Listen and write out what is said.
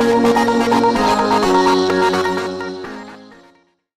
Thank you.